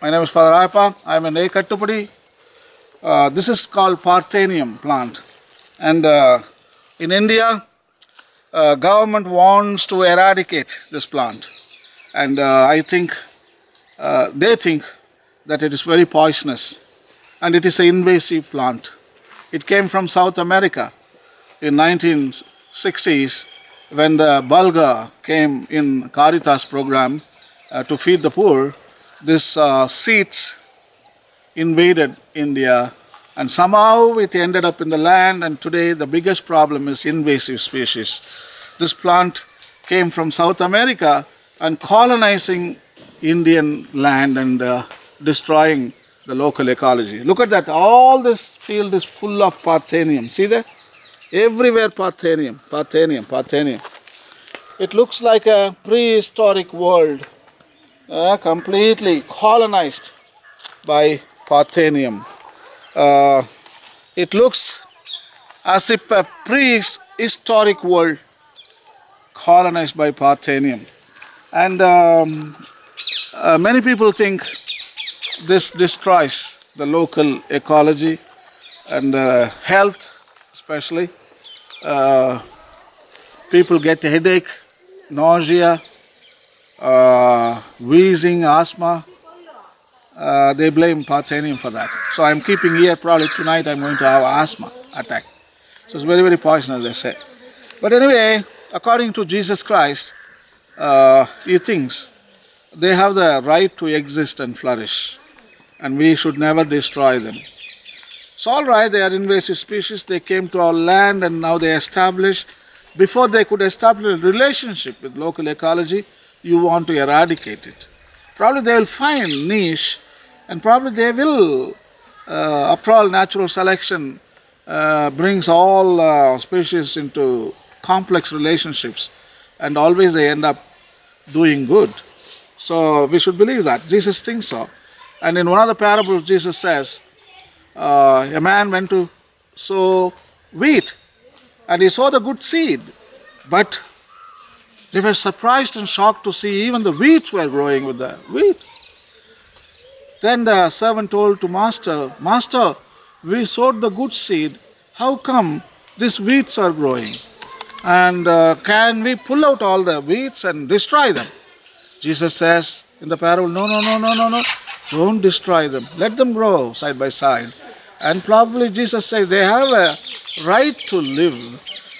My name is Father Rayappa. I am an A Kattupudi. Uh, this is called Parthenium plant. And uh, in India, uh, government wants to eradicate this plant. And uh, I think uh, they think that it is very poisonous and it is an invasive plant. It came from South America in 1960s when the bulgur came in Caritas program uh, to feed the poor. This uh, seeds invaded India and somehow it ended up in the land and today the biggest problem is invasive species. This plant came from South America and colonizing Indian land and uh, destroying the local ecology. Look at that, all this field is full of Parthenium. See that? Everywhere Parthenium, Parthenium, Parthenium. It looks like a prehistoric world, uh, completely colonized by Parthenium. Uh, it looks as if a prehistoric world colonized by Parthenium. And um, uh, many people think this destroys the local ecology and uh, health, especially. Uh, people get a headache, nausea, uh, wheezing, asthma. Uh, they blame Parthenium for that. So I'm keeping here. Probably tonight I'm going to have asthma attack. So it's very very poisonous, they say. But anyway, according to Jesus Christ, uh, he thinks they have the right to exist and flourish, and we should never destroy them. It's all right, they are invasive species, they came to our land and now they established. Before they could establish a relationship with local ecology, you want to eradicate it. Probably they will find niche and probably they will, uh, after all, natural selection uh, brings all uh, species into complex relationships and always they end up doing good. So we should believe that. Jesus thinks so. And in one of the parables, Jesus says, uh, a man went to sow wheat and he saw the good seed, but they were surprised and shocked to see even the weeds were growing with the wheat. Then the servant told to master, Master, we sowed the good seed. How come these weeds are growing? And uh, can we pull out all the weeds and destroy them? Jesus says in the parable, No, no, no, no, no, no. Don't destroy them. Let them grow side by side. And probably Jesus says they have a right to live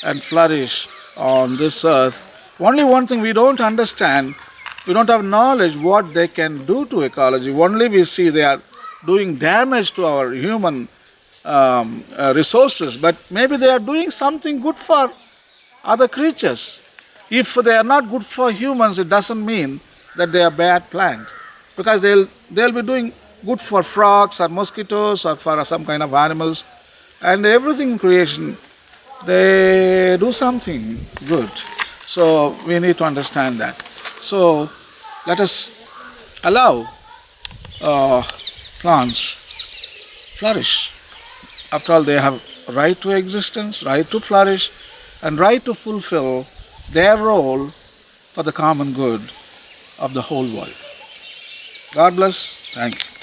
and flourish on this earth. Only one thing we don't understand, we don't have knowledge what they can do to ecology. Only we see they are doing damage to our human um, uh, resources, but maybe they are doing something good for other creatures. If they are not good for humans, it doesn't mean that they are bad plant, because they'll they'll be doing good for frogs or mosquitoes or for some kind of animals, and everything in creation they do something good. So we need to understand that. So let us allow uh, plants flourish. After all, they have right to existence, right to flourish, and right to fulfill their role for the common good of the whole world. God bless. Thank you.